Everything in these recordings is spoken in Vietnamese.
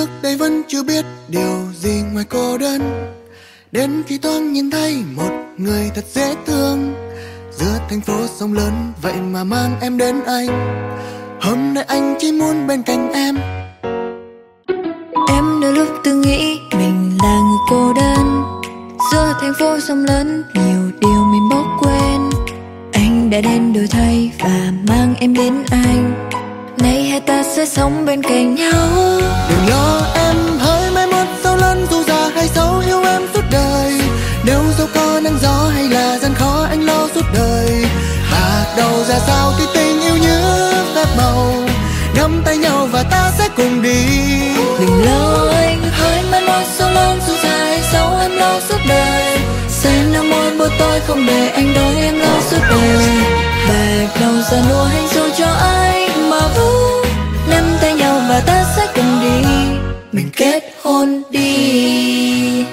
trước đây vẫn chưa biết điều gì ngoài cô đơn. Đến khi thoáng nhìn thấy một người thật dễ thương. Giữa thành phố sông lớn, vậy mà mang em đến anh. Hôm nay anh chỉ muốn bên cạnh em. Em đôi lúc từng nghĩ mình là người cô đơn. Giữa thành phố sông lớn, nhiều điều mình bỏ quên. Anh đã đến đổi thay và mang em đến anh. Hai ta sẽ sống bên cạnh nhau. Đừng lo em hỡi mai mốt sâu lớn dù già hay xấu yêu em suốt đời. Nếu dẫu có nắng gió hay là gian khó anh lo suốt đời. Bạc đầu ra sao thì tình yêu như phép màu. Nắm tay nhau và ta sẽ cùng đi. Đừng lo anh hỡi mai mốt sâu lớn dù già hay xấu em lo suốt đời. Sẽ nắm môi bôi tôi không để anh đói em lo suốt đời. Bạc đầu ra nua hay dù cho anh mà vũ Mình kết hôn đi.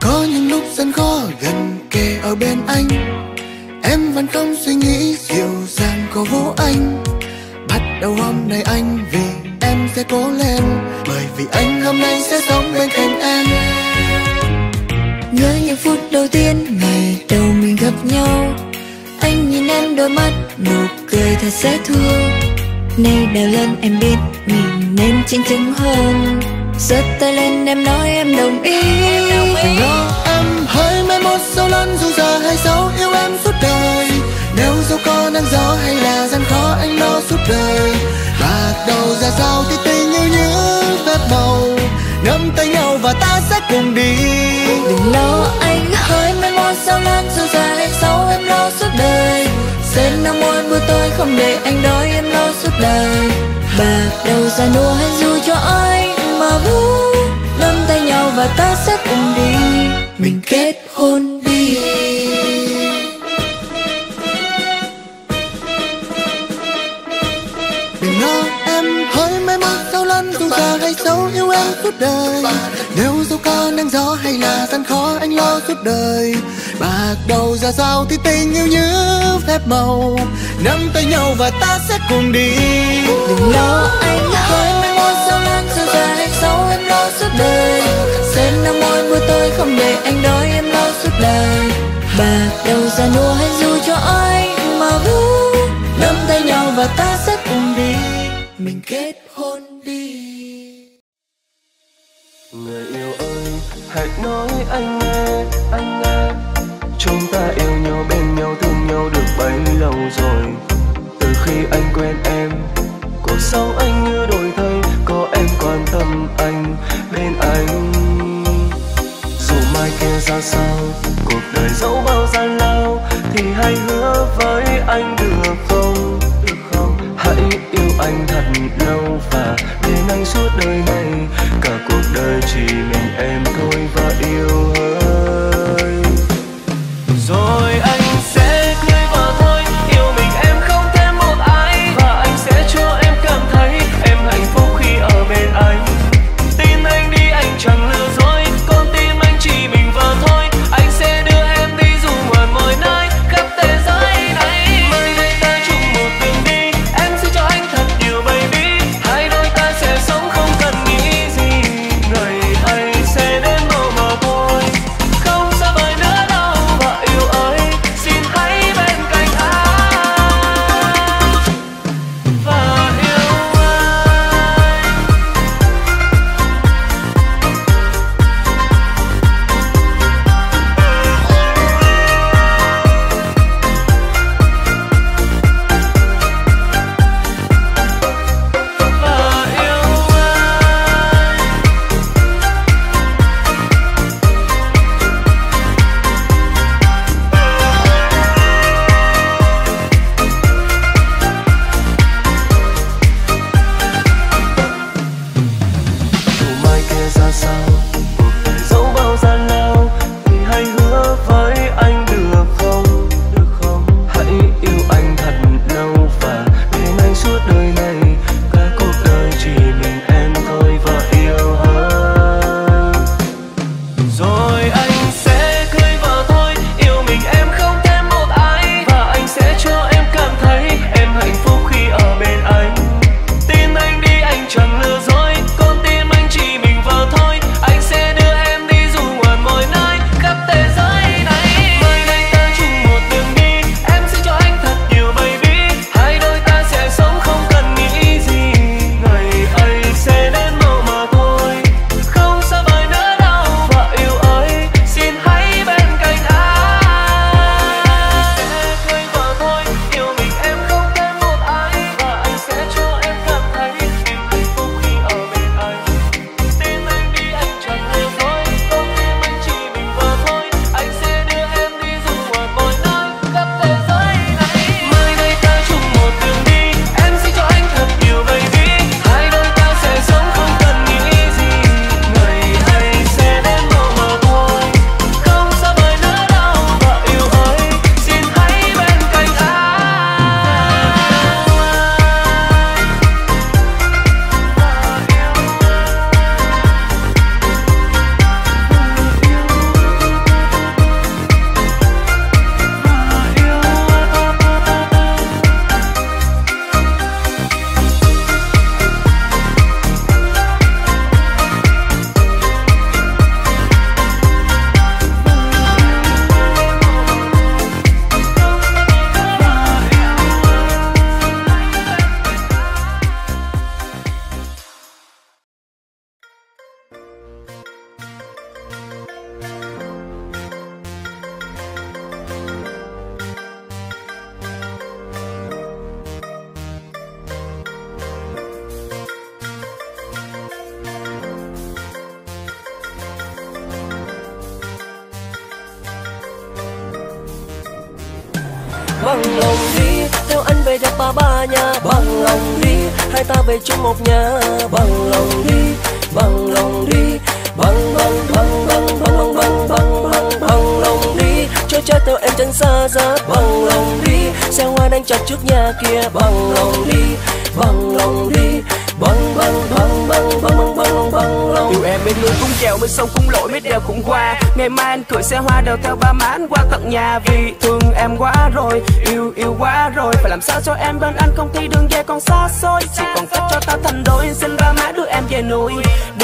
Có những lúc gian khó gần kề ở bên anh. Em vẫn không suy nghĩ dịu dàng có vũ anh. Bắt đầu hôm nay anh vì sẽ cố lên Bởi vì anh hôm nay sẽ sống bên cạnh em. Nhớ những phút đầu tiên ngày đầu mình gặp nhau. Anh nhìn em đôi mắt nụ cười thật dễ thương. Nay đã lớn em biết mình nên chính chứng hơn. Giơ tay lên em nói em đồng ý. Đừng lo em hỡi mai mốt sâu lớn dù già hay xấu yêu em đời Sẽ nắm môi mưa tôi không để anh đói em lo suốt đời. Bạc đầu ra nua hay dù cho ai mà vui Nắm tay nhau và ta sẽ cùng đi. Mình kết hôn đi. Đừng lo, em hỡi mai mốt sau lăn dù già hay xấu, yêu em suốt đời. Nếu dù có nắng gió hay là gian khó, anh lo suốt đời. Bạc đầu ra sao thì tình yêu như phép màu. Nắm tay nhau và ta sẽ cùng đi. Đừng lo anh hỡi mai mốt sao dù già hay xấu em lo suốt đời. Sẽ nắm môi mưa tôi không để anh đói em lo suốt đời. Bạc đầu ra nua hay dù cho anh mà vũ Nắm tay nhau và ta sẽ cùng đi. Mình kết hôn đi. Người yêu ơi, hãy nói anh nghe, anh nghe Chúng ta yêu nhau bên nhau thương nhau được bấy lâu rồi. Từ khi anh quen em, cuộc sống anh như đổi thay Có em quan tâm anh, bên anh. Dù mai kia ra sao, cuộc đời dẫu bao gian lao Thì hãy hứa với anh được không, được không? Hãy yêu anh thật lâu và bên anh suốt đời này Cả cuộc đời chỉ mình em thôi và yêu hơn. Bằng lòng đi, theo anh về gặp ba ba nhà. Bằng lòng đi, hai ta về chung một nhà. Bằng lòng đi, bằng lòng đi. Bằng bằng bằng bằng bằng bằng bằng bằng bằng lòng đi. Cho cha theo em chân xa giá. Bằng lòng đi, xe hoa đang chặt trước nhà kia. Bằng lòng đi, bằng lòng đi bâng bâng bâng bâng bâng bâng bâng lâu Điều em biết núi cũng trèo bên sông cũng lội biết đèo cũng qua Ngày mai anh cưỡi xe hoa đèo theo ba má anh qua tận nhà. Vì thương em quá rồi, yêu yêu quá rồi. Phải làm sao cho em bên anh không thi đường về còn xa xôi. Chỉ còn cách cho ta thành đôi Xin ba má đưa em về núi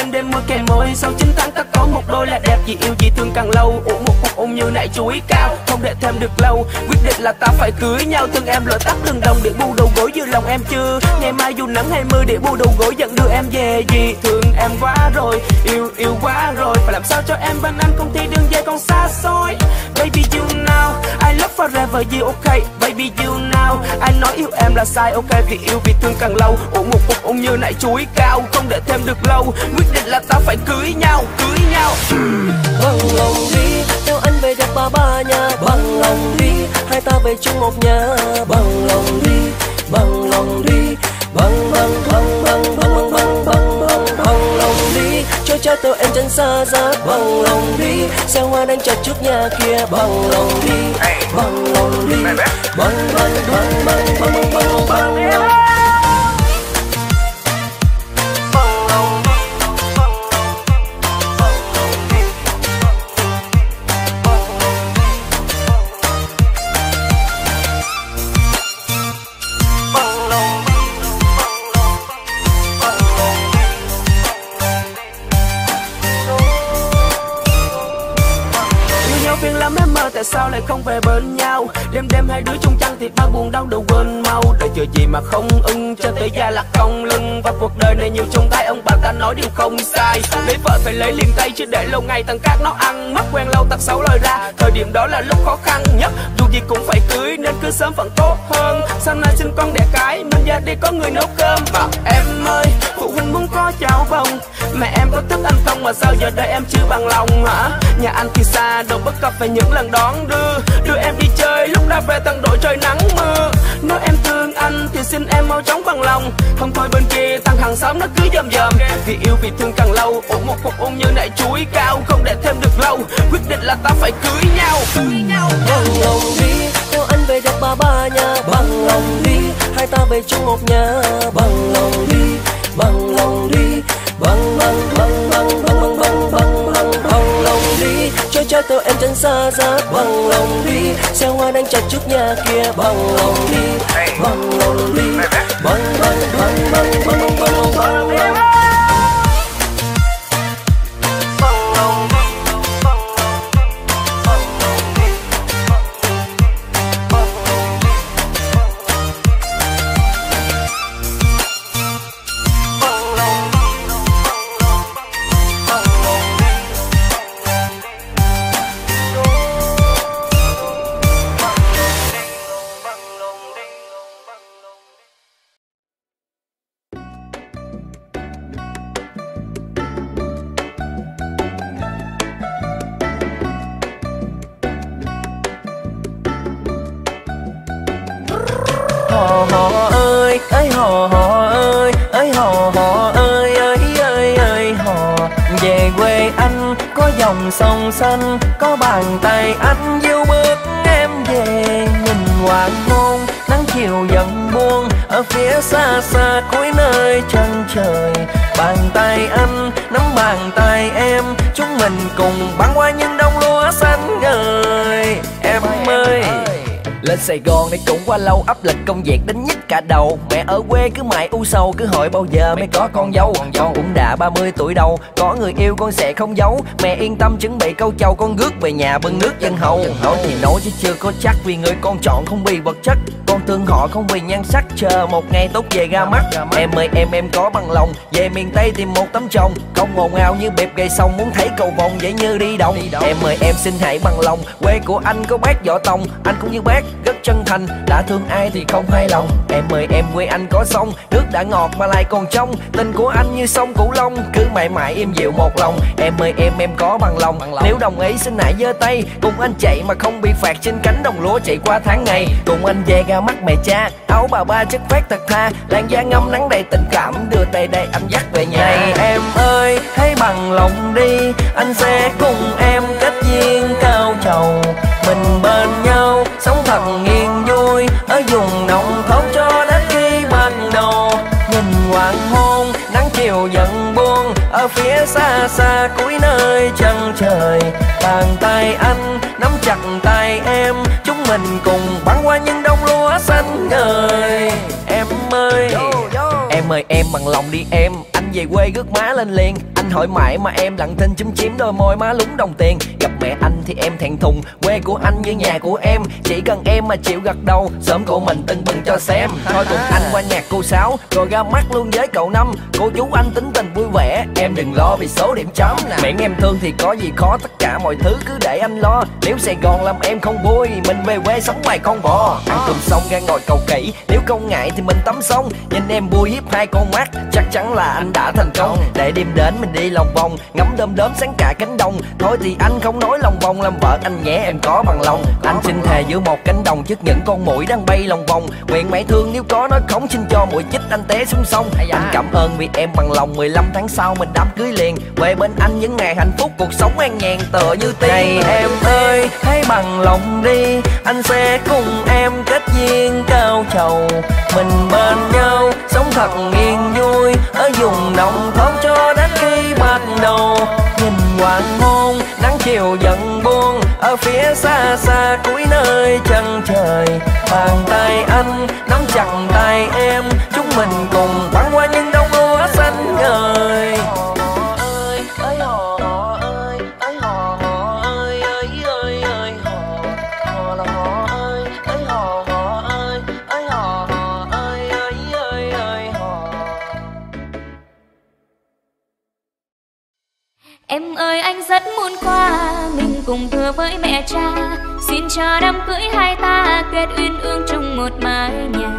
đêm đêm mưa kèm môi, sau chín tháng ta có một đôi là đẹp. Vì yêu vì thương càng lâu uống một cuộc ôm như nãy chuối cao. Không để thêm được lâu, quyết định là ta phải cưới nhau. Thương em lỡ tắt đường đồng để bu đầu gối dư lòng em chưa. Ngày mai dù nắng hay mưa để bu đầu gối dẫn đưa em về. Vì thương em quá rồi, yêu yêu quá rồi. Phải làm sao cho em bên anh không thi đường về còn xa xôi? Baby, you know forever, you okay? Baby, you now. Anh nói yêu em là sai ok Vì yêu, vì thương càng lâu. Uống một cục ung như nãy chuối cao. Không để thêm được lâu. Quyết định là ta phải cưới nhau Cưới nhau. Bằng lòng đi, Theo anh về gặp ba ba nhà. Bằng lòng đi, Hai ta về chung một nhà. Bằng lòng đi Bằng lòng đi. Bằng bằng bằng bằng bằng bằng bằng cha tụi em chân xa giá bằng lòng đi xe hoa đang chặt trước nhà kia bằng lòng đi bằng lòng đi bằng bằng bằng bằng bằng bằng bằng bằng lòng yêu lắm, em mơ tại sao lại không về bên nhau? Đêm đêm hai đứa chung chăn thì bao buồn đau đều quên mau. Đời chờ gì mà không ưng, cho tới già lạc cong lưng. Và cuộc đời này nhiều trong tay, ông bà ta nói điều không sai. Lấy vợ phải lấy liền tay, chứ để lâu ngày thằng cát nó ăn. Mất quen lâu tật xấu lời ra, thời điểm đó là lúc khó khăn nhất. Dù gì cũng phải cưới, nên cứ sớm vẫn tốt hơn. Sau này sinh con đẻ cái mình ra đi có người nấu cơm. Mà em ơi, phụ huynh muốn có cháu bông mẹ em có thức anh không? Mà sao giờ đây em chưa bằng lòng hả? Nhà anh thì xa, đâu bất cập về những lần đón đưa đưa em đi chơi lúc đã về tận đội trời nắng mưa nói em thương anh thì xin em mau chóng bằng lòng. Không thôi bên kia thằng hàng xóm nó cứ dầm dầm vì yêu, vì thương càng lâu, ôm một cuộc ôm như này chuối cao. Không để thêm được lâu, quyết định là ta phải cưới nhau. Bằng lòng đi, theo anh về gặp ba ba nhà. Bằng lòng đi, hai ta về chung một nhà. Bằng lòng đi, bằng lòng đi. Bằng bằng bằng bằng bằng bằng bằng cho tôi em chân xa giá bằng lòng đi xe hoa đang chặt trước nhà kia bằng lòng đi bằng lòng đi bằng bằng bằng bằng bằng bằng chiều dần buông, ở phía xa xa cuối nơi chân trời. Bàn tay anh nắm bàn tay em, chúng mình cùng băng qua những đông lúa xanh ngời. Em ơi! Lên Sài Gòn này cũng qua lâu, áp lực công việc đến nhức cả đầu. Mẹ ở quê cứ mãi u sầu, cứ hỏi bao giờ mới có con dâu. Con cũng đã 30 tuổi đầu Có người yêu con sẽ không giấu. Mẹ yên tâm chuẩn bị câu châu con rước về nhà bưng nước dân hầu. Nói thì nói chứ chưa có chắc, vì người con chọn không vì vật chất. Con thương họ không vì nhan sắc, chờ một ngày tốt về ra mắt. Em ơi, em em có bằng lòng, Về miền Tây tìm một tấm chồng. Không ồn ào như bẹp gây sông muốn thấy cầu vồng dễ như đi đồng. Em ơi, em xin hãy bằng lòng, Quê của anh có bác võ tòng Anh cũng như bác rất chân thành đã thương ai thì không hài lòng. Em ơi em quê anh có sông nước đã ngọt mà lại còn trong. Tình của anh như sông cửu long cứ mãi mãi im dịu một lòng. Em ơi em em có bằng lòng, bằng lòng. nếu đồng ý xin hãy giơ tay. Cùng anh chạy mà không bị phạt trên cánh đồng lúa chạy qua tháng ngày. Cùng anh về ga mắt mẹ cha áo bà ba chất phát thật tha. Làn da ngâm nắng đầy tình cảm đưa tay đây anh dắt về nhà. Này em ơi hãy bằng lòng đi. Anh sẽ cùng em kết duyên cao trầu. Mình thật nghiền vui ở vùng nông thôn cho đến khi ban đầu. Nhìn hoàng hôn nắng chiều dần buông ở phía xa xa cuối nơi chân trời. Bàn tay anh nắm chặt tay em chúng mình cùng băng qua những đông lúa xanh ngời. Em ơi em ơi em bằng lòng đi em về quê rước má lên liền. Anh hỏi mãi mà em lặng thinh chúm chím đôi môi má lúng đồng tiền. Gặp mẹ anh thì em thẹn thùng quê của anh như nhà của em. Chỉ cần em mà chịu gật đầu sớm của mình tưng bừng cho xem. Thôi cùng anh qua nhạc cô sáu rồi ra mắt luôn với cậu năm. Cô chú anh tính tình vui vẻ em đừng lo vì số điểm chấm. Nè. Miệng em thương thì có gì khó tất cả mọi thứ cứ để anh lo. Nếu sài gòn làm em không vui mình về quê sống ngoài con bò. Ăn cơm xong ra ngồi cầu kỹ nếu không ngại thì mình tắm xong nhìn em vui hiếp hai con mắt chắc chắn là anh đã thành công. Để đêm đến mình đi lòng vòng ngắm đom đóm sáng cả cánh đồng. Thôi thì anh không nói lòng vòng làm vợ anh nhé em có bằng lòng. Anh xin thề giữa một cánh đồng trước những con mũi đang bay lòng vòng. Nguyện mãi thương nếu có nói khống xin cho mũi chích anh té xuống sông. Anh cảm ơn vì em bằng lòng. 15 tháng sau mình đám cưới liền. Về bên anh những ngày hạnh phúc cuộc sống an nhàn tựa như tiền này em ơi hãy bằng lòng đi. Anh sẽ cùng em kết duyên cao trầu. Mình bên nhau sống thật nghiền vui ở vùng nồng thôn cho đến khi bắt đầu. Nhìn hoàng hôn, nắng chiều dần buông, ở phía xa xa cuối nơi chân trời. Bàn tay anh nắm chặt tay em, chúng mình cùng băng qua những Em ơi, anh rất muốn qua, Mình cùng thưa với mẹ cha. Xin cho đám cưới hai ta Kết uyên ương chung một mái nhà.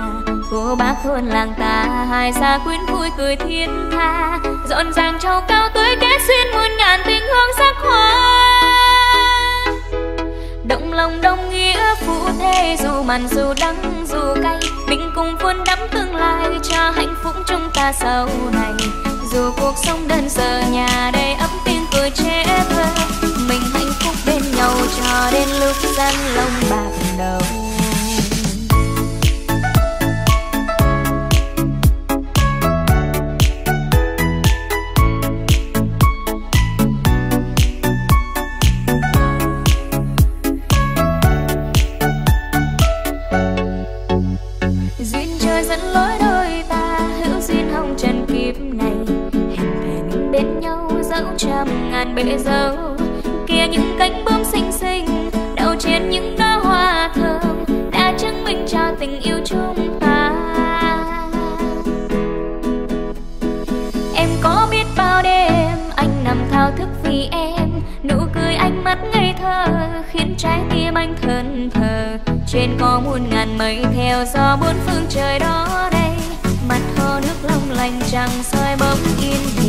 Cô bác thôn làng ta, Hai xa quyến vui cười thiên tha. Rộn ràng trầu cao tươi kết xuyên muôn ngàn tình hương sắc hoa. Động lòng đồng nghĩa phụ thế Dù mặn dù đắng dù cay. Mình cùng vun đắm tương lai Cho hạnh phúc chúng ta sau này dù cuộc sống đơn sơ, nhà đầy ấm tin tuổi trẻ thơ. Mình hạnh phúc bên nhau cho đến lúc gian lông bạc đầu. Trăm ngàn bể dâu. Kia những cánh bướm xinh xinh, đậu trên những đóa hoa thơm, đã chứng minh cho tình yêu chúng ta. Em có biết bao đêm anh nằm thao thức vì em. Nụ cười anh mắt ngây thơ khiến trái tim anh thân thờ. Trên có muôn ngàn mây theo gió bốn phương trời đó đây, mặt hồ nước long lanh chẳng soi bóng yên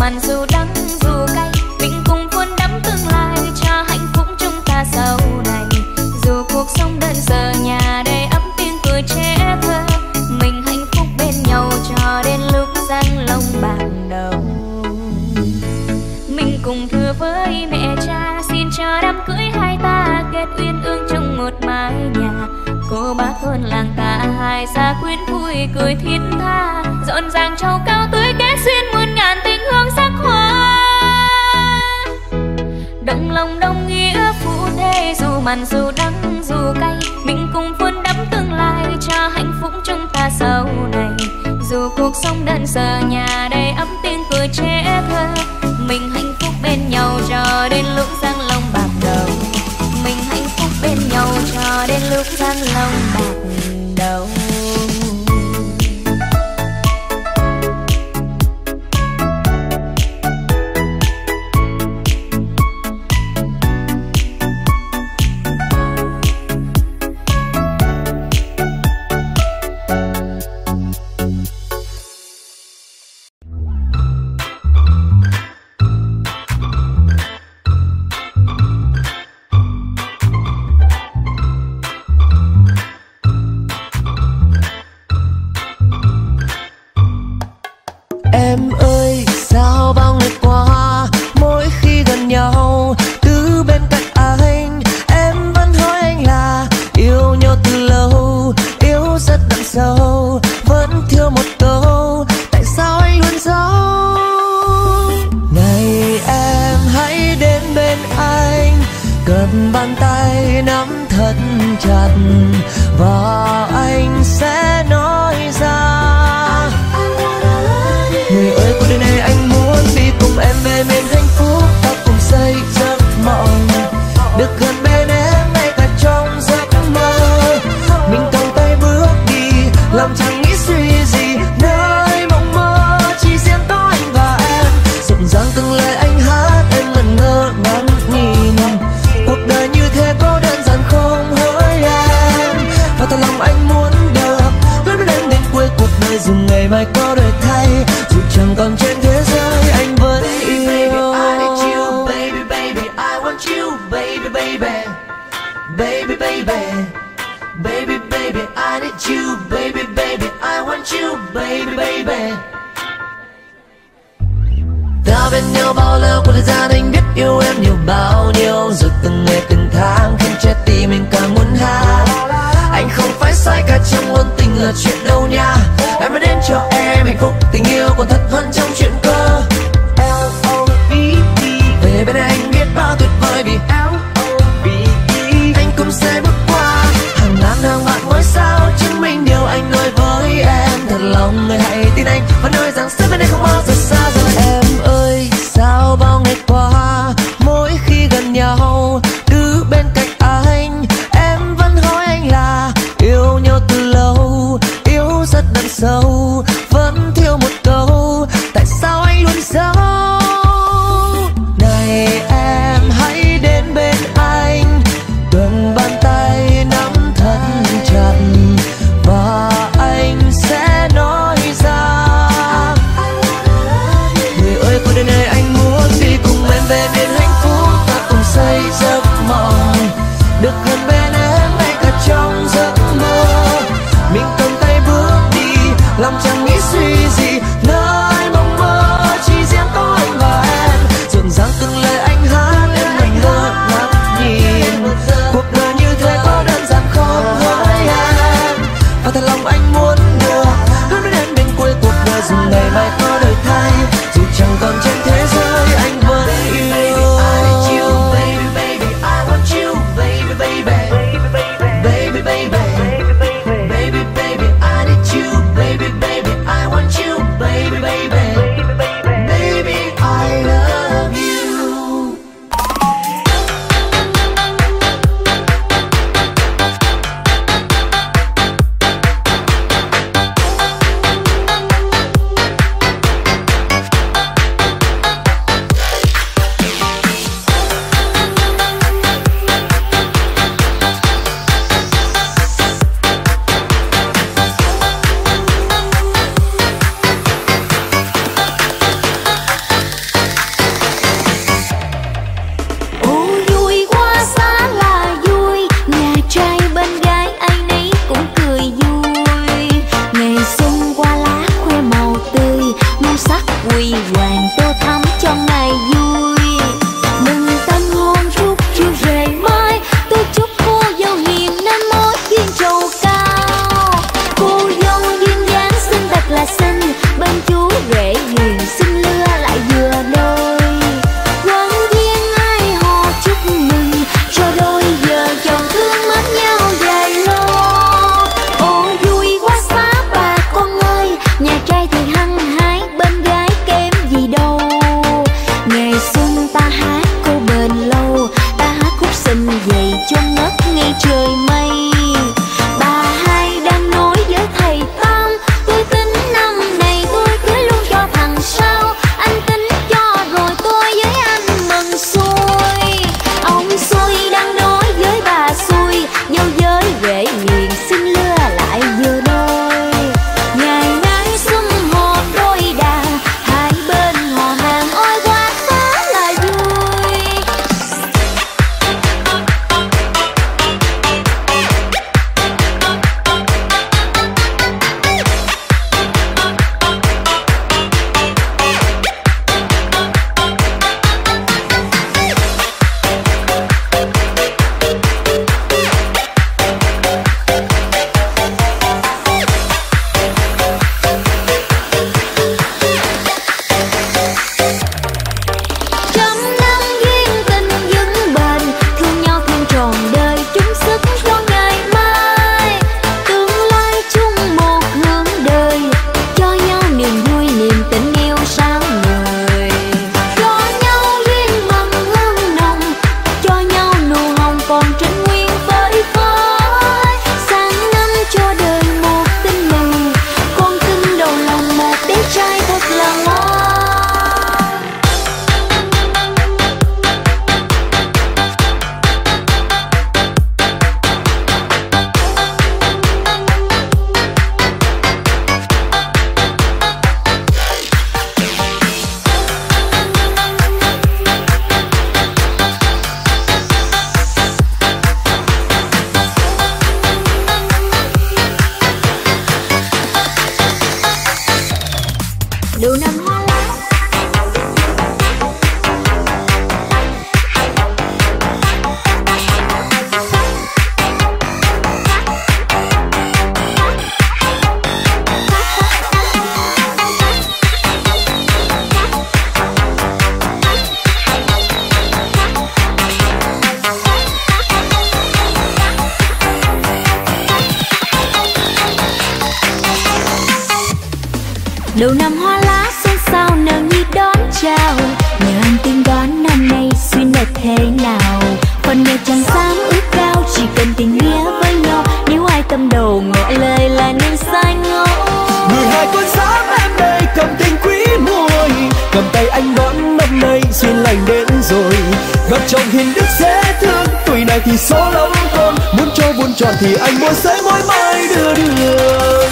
mặn dù đắng dù cay, mình cùng vun đắm tương lai cho hạnh phúc chúng ta sau này. Dù cuộc sống đơn sơ, nhà đầy ấm tiếng tuổi trẻ thơ, mình hạnh phúc bên nhau cho đến lúc giang lông bằng đầu. Mình cùng thưa với mẹ cha, xin cho đám cưới hai ta kết uyên ương trong một mái nhà. Cô bác thôn làng ta, hai xa quyến vui cười thiết tha rộn ràng châu cao tươi dù mặn dù đắng dù cay, mình cùng vun đắp tương lai cho hạnh phúc chúng ta sau này. Dù cuộc sống đơn sơ, nhà đầy ấm tiếng cười trẻ thơ, mình hạnh phúc bên nhau cho đến lúc giang lòng bạc đầu. Mình hạnh phúc bên nhau cho đến lúc giang lòng bạc đầu năm hoa lá xôn xao nở như đón chào. Nhờ anh tiên đoán năm nay xuyên là thế nào. Phần người chẳng dám ước cao chỉ cần tình nghĩa với nhau. Nếu ai tâm đầu ngỏ lời là nên sai ngộ. Mười hai con giáp em đây cầm tình quý mùi cầm tay anh đón năm nay duyên lành đến rồi. Gặp chồng hiền đức dễ thương tuổi này thì số lắm con. Muốn cho buồn tròn thì anh muốn sấy môi mai đưa đường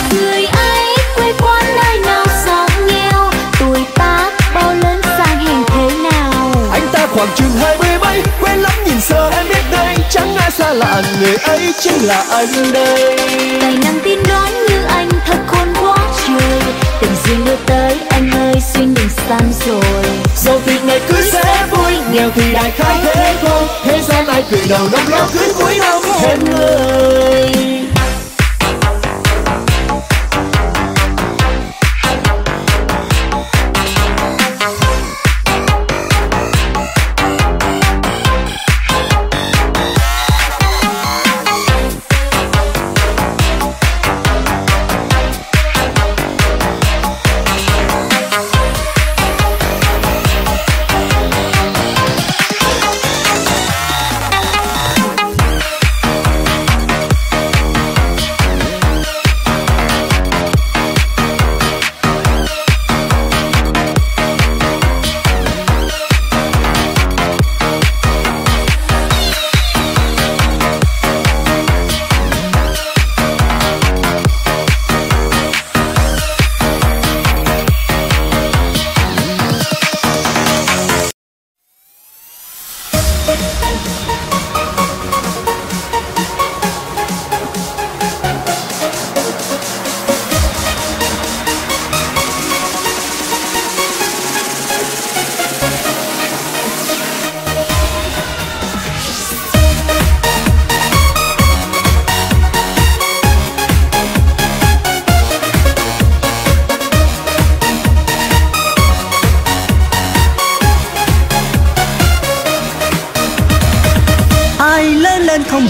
khoảng chừng hai mươi mấy quen lắm nhìn sơ em biết đây. Chẳng ai xa lạ người ấy chính là anh đây. Tài năng tin đoán như anh thật khôn quá trời. Tình duyên đưa tới anh ơi xuyên đừng sang rồi. Giàu thì ngày cưới sẽ vui nghèo thì đại khái thế thôi. Thế gian ai cười đầu năm lo cưới cuối năm em ơi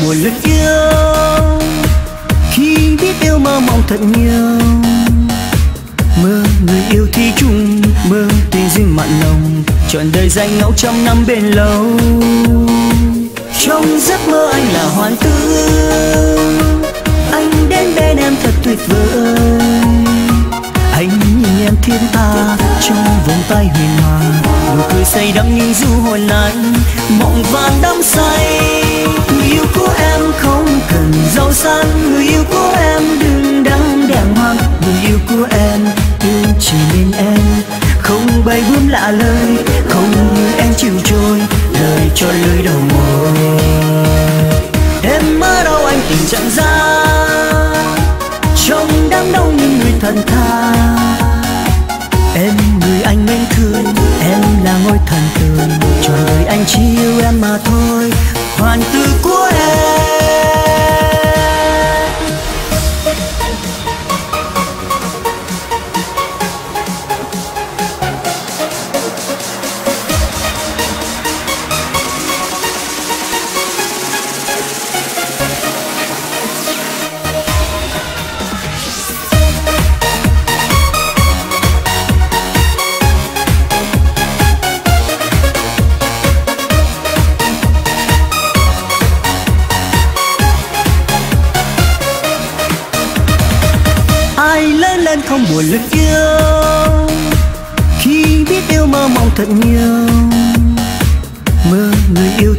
một lần yêu, khi biết yêu mà mong thật nhiều. Mơ người yêu thì chung, mơ tình duyên mặn lòng trọn đời danh ngẫu trăm năm bên lâu. Trong giấc mơ anh là hoàn tử anh đến bên em thật tuyệt vời. Anh nhìn em thiên tha, trong vòng tay huyền hoàng. Nụ cười say đắm như du hồn anh mộng vàng đắm say em không cần giàu sang. Người yêu của em đừng đăng đàng hoàng. Người yêu của em yêu chỉ mình em. Không bay bướm lạ lời, không như em chịu trôi. Lời cho lưới đầu môi. Em ở đâu anh tình chẳng ra trong đám đông những người thần tha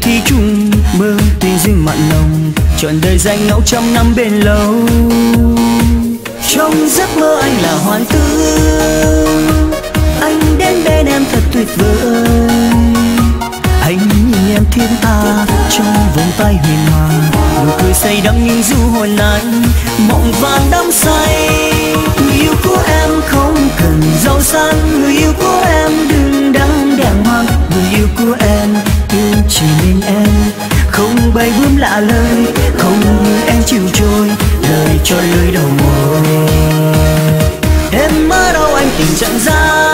thi chung mơ tình duyên mặn lòng chọn đời danh ngẫu trăm năm bên lâu. Trong giấc mơ anh là hoàng tử anh đến bên em thật tuyệt vời. Anh nhìn em thiên tha, trong vòng tay huyền hoàng, nụ cười say đắm những du hồn anh mộng vàng đắm say, người yêu của em không cần giàu sang. Người yêu của em đừng đắng đàng hoàng, người yêu của em yêu chỉ mình em. Không bay bướm lạ lời, không như em chịu trôi, lời cho lưới đầu môi. Em mơ đâu anh tình chẳng ra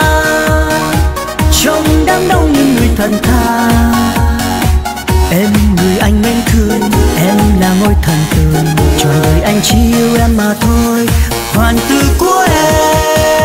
trong đám đông những người thần tha. Em người anh mến thương, em là ngôi thần tượng cho đời anh chỉ yêu em mà thôi, hoàn từ của em.